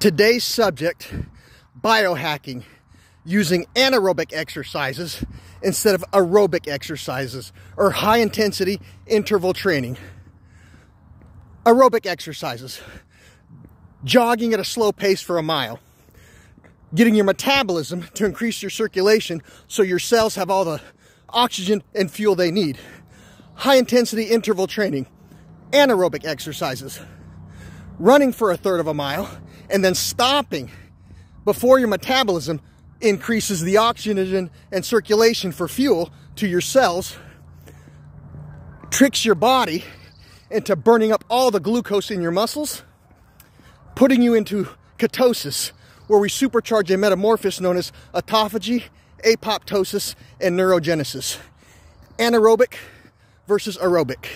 Today's subject, biohacking, using anaerobic exercises instead of aerobic exercises or high intensity interval training. Aerobic exercises, jogging at a slow pace for a mile, getting your metabolism to increase your circulation so your cells have all the oxygen and fuel they need. High intensity interval training, anaerobic exercises, running for a third of a mile, and then stopping before your metabolism increases the oxygen and circulation for fuel to your cells, tricks your body into burning up all the glucose in your muscles, putting you into ketosis, where we supercharge a metamorphosis known as autophagy, apoptosis, and neurogenesis. Anaerobic versus aerobic.